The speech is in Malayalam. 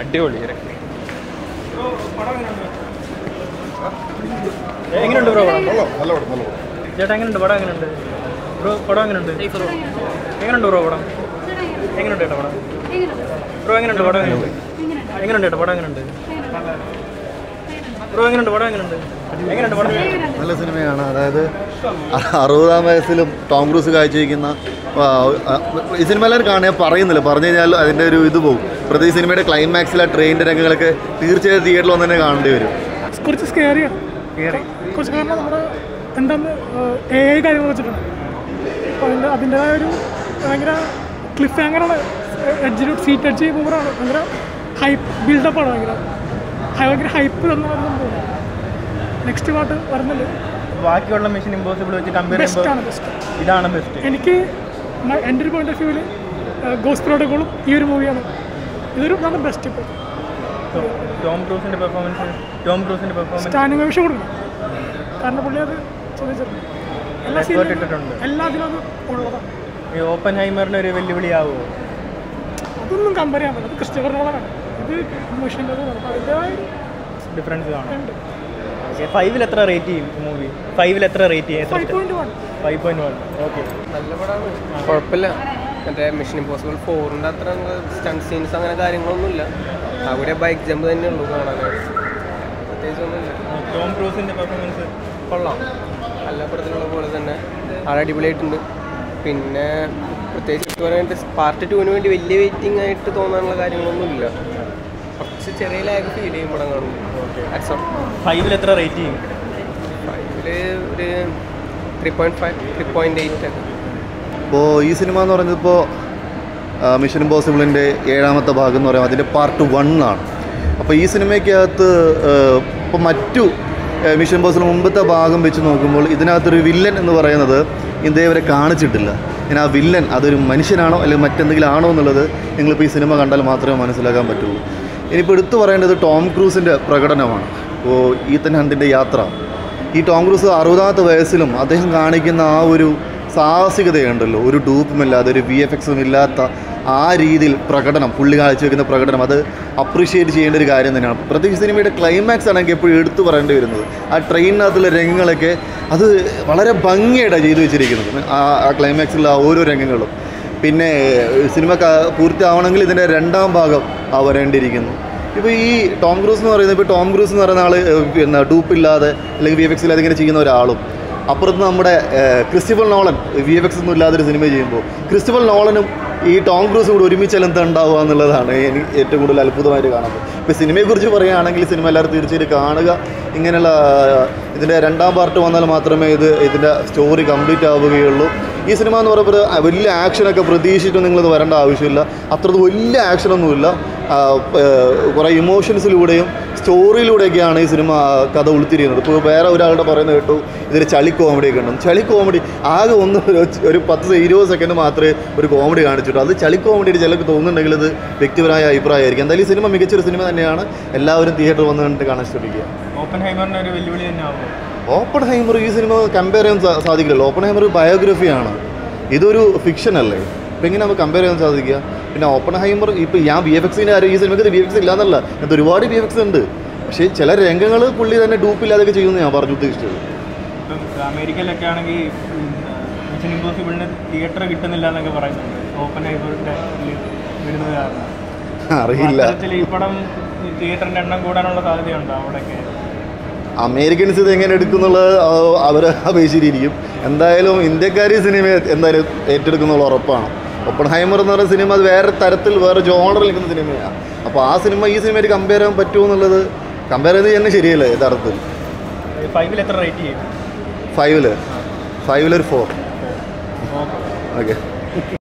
അടിപൊളി ഇറക്കി. എങ്ങനെയുണ്ട് ബ്രോ പടം? നല്ല നല്ല പടം നല്ല പടം ചേട്ടാ എങ്ങനെയുണ്ട്? പടം എങ്ങനെയുണ്ട്? ബ്രോ പടം എങ്ങനെയുണ്ട്? എങ്ങനെയുണ്ട് ബ്രോ പടം? എങ്ങനെയുണ്ട് ചേട്ടാ പടം? ബ്രോ എങ്ങനെയുണ്ട്? പടം എങ്ങനെയുണ്ട്? എങ്ങനെയുണ്ട്? ചേട്ടാ പടം എങ്ങനെയുണ്ട്? ബ്രോ എങ്ങനെയുണ്ട്? പടം എങ്ങനെയുണ്ട്? നല്ല സിനിമയാണ്. അതായത് അറുപതാം വയസ്സിലും ടോം ക്രൂസ് കാഴ്ചവെക്കുന്ന ഈ സിനിമ എല്ലാവരും കാണുക പറയുന്നില്ല. പറഞ്ഞു കഴിഞ്ഞാൽ അതിന്റെ ഒരു ഇത് പോകും. പ്രത്യേകിച്ച് സിനിമയുടെ ക്ലൈമാക്സിലെ ട്രെയിനിന്റെ രംഗങ്ങളൊക്കെ തീർച്ചയായും തിയേറ്ററിൽ വന്ന് തന്നെ കാണേണ്ടി വരും. കുറച്ച് സ്കെയറിയാണ് കുറച്ച് കാരണം നമ്മുടെ എന്താന്ന് എ ഐ കാര്യങ്ങൾ വെച്ചിട്ടുണ്ട്. അപ്പോൾ അതിന്റെ അതിന്റെതായ ഒരു ഭയങ്കര ക്ലിഫ് ഹാങ്ങറാണ് എഡ്ജിൽ സീറ്റ് അടിച്ച് പോകുമ്പോഴാണ് ഭയങ്കര ഹൈപ്പ് ബിൽഡപ്പാണ് ഭയങ്കര. ഭയങ്കര ഹൈപ്പ് തന്നെ വരുന്നു നെക്സ്റ്റ് പാട്ട് വരുന്നുണ്ട്. ബാക്കിയുള്ള മെഷീൻ ഇമ്പോസിബിൾ വെച്ച് കമ്പയർ ബെസ്റ്റാണ് ചെയ്യുമ്പോൾ ബെസ്റ്റ് ഇതാണ് ബെസ്റ്റ് എനിക്ക് എന്റെ ഒരു പോയിന്റ് ഓഫ് വ്യൂവിൽ ഗോസ് പ്രോട്ടോക്കോളും ഈ ഒരു മൂവിയാണ് ഇതൊരു നല്ല ബെസ്റ്റ് ഇപ്പോൾ ടോം ക്രൂസിന്റെ പെർഫോമൻസ് ടോം ക്രൂസിന്റെ പെർഫോമൻസ് സ്റ്റാൻഡിംഗ് ഓവേഷൻ കൊടുക്കും കാരണം പുള്ളി അത് ചോദിച്ചിട്ടുണ്ട് എല്ലാ സീനിലും ഇട്ടിട്ടുണ്ട്. എല്ലാത്തിലും അത് ഉള്ളതാണ് ഈ ഓപ്പൺ ഹൈമറിന് ഒരു വെല്ലുവിളിയാവുമോ അതൊന്നും കമ്പയർ ചെയ്യാൻ പറ്റില്ല. അത് ക്രിസ്റ്റഫർ നോളാണ് ഇത് മെഷീന്റെ അപ്പോൾ അതിന്റെതായ ഡിഫറൻസ് കാണും. ഫൈവിൽ എത്ര റേറ്റ് ചെയ്യും മൂവി ഫൈവിൽ എത്ര റേറ്റ് ചെയ്യും? Five point one five point one okay നല്ല പടമാണ്. കുഴപ്പമില്ല. മറ്റേ മിഷൻ ഇമ്പോസിബിൾ ഫോറിന്റെ അത്ര സ്റ്റണ്ട് സീൻസ് അങ്ങനെ കാര്യങ്ങളൊന്നുമില്ല. അവിടെ ബൈക്ക് ജമ്പ് തന്നെ ഉള്ളൂ കാണാനായിട്ട് പ്രത്യേകിച്ചൊന്നുമില്ല കൊള്ളാം. എല്ലാ പടത്തിലുള്ള പോലെ തന്നെ. ആൾ അടിപൊളിയായിട്ടുണ്ട്. പിന്നെ പ്രത്യേകിച്ച് പറയാനായിട്ട് പാർട്ട് ടുവിന് വേണ്ടി വലിയ വെയിറ്റിംഗ് ആയിട്ട് തോന്നാനുള്ള കാര്യങ്ങളൊന്നുമില്ല. കുറച്ച് ചെറിയ ലാഗ് ഫീൽ ചെയ്യും പടം കാണുന്നു ഫൈവിൽ എത്ര റേറ്റ് ചെയ്യും? ഫൈവിൽ ഒരു three point five three point eight ഒക്കെ. അപ്പോൾ ഈ സിനിമ എന്ന് പറയുന്നത് ഇപ്പോൾ മിഷൻ ഇമ്പോസിബിളിന്റെ ഏഴാമത്തെ ഭാഗം എന്ന് പറയുമ്പോൾ അതിന്റെ പാർട്ട് വൺ ആണ് അപ്പോൾ ഈ സിനിമയ്ക്കകത്ത് ഇപ്പോൾ മറ്റു മിഷൻ ഇമ്പോസിബിൾ മുമ്പത്തെ ഭാഗം വെച്ച് നോക്കുമ്പോൾ ഇതിനകത്തൊരു വില്ലൻ എന്ന് പറയുന്നത് ഇതേവരെ കാണിച്ചിട്ടില്ല. ഇനി ആ വില്ലൻ അതൊരു മനുഷ്യനാണോ അല്ലെങ്കിൽ മറ്റെന്തെങ്കിലും ആണോ എന്നുള്ളത് നിങ്ങളിപ്പോൾ ഈ സിനിമ കണ്ടാൽ മാത്രമേ മനസ്സിലാക്കാൻ പറ്റുള്ളൂ. ഇനിയിപ്പോൾ എടുത്തു പറയേണ്ടത് ടോം ക്രൂസിന്റെ പ്രകടനമാണ്. ഇപ്പോൾ ഈത്തൻ ഹണ്ടിന്റെ യാത്ര. ഈ ടോം ക്രൂസ് അറുപതാമത്തെ വയസ്സിലും അദ്ദേഹം കാണിക്കുന്ന ആ ഒരു സാഹസികതയുണ്ടല്ലോ. ഒരു ഡൂപ്പുമില്ലാതെ ഒരു വി എഫ് എക്സും ഇല്ലാത്ത ആ രീതിയിൽ പ്രകടനം പുള്ളി കാഴ്ച വെക്കുന്ന പ്രകടനം അത് അപ്രീഷിയേറ്റ് ചെയ്യേണ്ട ഒരു കാര്യം തന്നെയാണ്. പ്രത്യേകിച്ച് സിനിമയുടെ ക്ലൈമാക്സ് ആണെങ്കിൽ എപ്പോഴും എടുത്തു പറയേണ്ടി വരുന്നത്. ആ ട്രെയിനിനകത്തുള്ള രംഗങ്ങളൊക്കെ അത് വളരെ ഭംഗിയായിട്ടാണ് ചെയ്തു വെച്ചിരിക്കുന്നത്. ആ ആ ക്ലൈമാക്സിലുള്ള ഓരോ രംഗങ്ങളും. പിന്നെ സിനിമ പൂർത്തിയാവണമെങ്കിൽ ഇതിന്റെ രണ്ടാം ഭാഗം വരേണ്ടിയിരിക്കുന്നു ഇപ്പോൾ ഈ ടോം ക്രൂസ് എന്ന് പറയുന്നത് ഇപ്പോൾ ടോം ക്രൂസ് എന്ന് പറയുന്ന ആൾ പിന്നെ ഡൂപ്പില്ലാതെ അല്ലെങ്കിൽ വി എഫ് എക്സ് ഇല്ലാതെ ഇങ്ങനെ ചെയ്യുന്ന ഒരാളും അപ്പുറത്ത് നമ്മുടെ Christopher Nolan V F X ഒന്നും ഇല്ലാതൊരു സിനിമ ചെയ്യുമ്പോൾ ക്രിസ്റ്റിഫൽ നോളനും ഈ ടോം ക്രൂസും കൂടി ഒരുമിച്ച് എന്താ ഉണ്ടാവുക എന്നുള്ളതാണ് എനിക്ക് ഏറ്റവും കൂടുതൽ അത്ഭുതമായിട്ട് കാണുന്നത്. ഇപ്പോൾ സിനിമയെക്കുറിച്ച് പറയുകയാണെങ്കിൽ സിനിമ എല്ലാവരും തീർച്ചയായിട്ടും കാണുക. ഇങ്ങനെയുള്ള ഇതിന്റെ രണ്ടാം പാർട്ട് വന്നാൽ മാത്രമേ ഇത് ഇതിന്റെ സ്റ്റോറി കംപ്ലീറ്റ് ആവുകയുള്ളൂ. ഈ സിനിമ എന്ന് പറയുമ്പോൾ വലിയ ആക്ഷനൊക്കെ പ്രതീക്ഷിച്ചിട്ട് നിങ്ങളിത് വരേണ്ട ആവശ്യമില്ല. അത്രത് വലിയ ആക്ഷനൊന്നുമില്ല കുറേ ഇമോഷൻസിലൂടെയും സ്റ്റോറിയിലൂടെയൊക്കെയാണ് ഈ സിനിമ കഥ ഉൾത്തിരിയുന്നത്. ഇപ്പോൾ വേറെ ഒരാളുടെ പറയുന്നത് കേട്ടു ഇതൊരു ചളി കോമഡിയൊക്കെ ഉണ്ടെന്ന് ചളി കോമഡി ആകെ ഒന്ന് ഒരു- പത്ത് ഇരുപത് സെക്കൻഡ് മാത്രമേ ഒരു കോമഡി കാണിച്ചിട്ടു അത് ചളി കോമഡിയായിട്ട് ചിലർക്ക് തോന്നുന്നുണ്ടെങ്കിൽ അത് വ്യക്തിപരമായ അഭിപ്രായമായിരിക്കും എന്തായാലും ഈ സിനിമ മികച്ചൊരു സിനിമ തന്നെയാണ്. എല്ലാവരും തിയേറ്ററിൽ വന്ന് കണ്ടിട്ട് കാണാൻ ശ്രമിക്കുക. ഓപ്പൺ ഒരു വെല്ലുവിളി ഓപ്പൺ ഹൈമർ ഈ സിനിമ കമ്പയർ ചെയ്യാൻ സാധിക്കില്ലല്ലോ. ഓപ്പൺ ഹൈമർ ബയോഗ്രഫിയാണ് ഇതൊരു ഫിക്ഷൻ അല്ലേ? ഇപ്പം എങ്ങനെ നമുക്ക് കമ്പയർ ചെയ്യാൻ സാധിക്കുക. പിന്നെ ഓപ്പൺ ഹൈമർ ഇപ്പം ഞാൻ ബി എഫ് എക്സിന്റെ ആരും ഈ സിനിമയ്ക്ക് ബി എഫ് എക്സ് ഇല്ലാന്നല്ല. ഇത് ഒരുപാട് ബി എഫ് എക്സ് ഉണ്ട്. പക്ഷേ ചില രംഗങ്ങൾ പുള്ളി തന്നെ ഡൂപ്പില്ലാതൊക്കെ ചെയ്യുമെന്ന് ഞാൻ പറഞ്ഞു ഉദ്ദേശിച്ചത്. അമേരിക്കയിലൊക്കെ ആണെങ്കിൽ മിഷൻ ഇമ്പോസിബിളിന് തിയേറ്റർ കിട്ടുന്നില്ല എന്നൊക്കെ പറയുന്നുണ്ട്. ഓപ്പൺ ഹൈമറിന്റെ വരുന്നത് കാരണം. അറിയില്ല. ഈ പടം തിയേറ്ററിന്റെ എണ്ണം കൂടാനുള്ള സാധ്യതയുണ്ടോ അവിടെയൊക്കെ? അമേരിക്കൻസ് ഇത് എങ്ങനെ എടുക്കുന്നുള്ളത് അവർ അപേക്ഷിച്ചിരിക്കും. എന്തായാലും ഇന്ത്യക്കാർ സിനിമ എന്തായാലും ഏറ്റെടുക്കുന്നുള്ള ഉറപ്പാണ്. ഒപ്പൺ ഹൈമർ എന്ന് പറയുന്ന സിനിമ അത് വേറെ തരത്തിൽ വേറെ ജോണറിൽ നിൽക്കുന്ന സിനിമയാണ് അപ്പോൾ ആ സിനിമ ഈ സിനിമയായിട്ട് കമ്പയർ ചെയ്യാൻ പറ്റുമോ എന്നുള്ളത് കമ്പയർ ചെയ്ത് തന്നെ ശരിയല്ലേ യഥാർത്ഥത്തിൽ? ഫൈവിൽ എത്ര റേറ്റ് ചെയ്യും? ഫൈവിൽ ഫൈവിലൊരു ഫോർ ഓക്കെ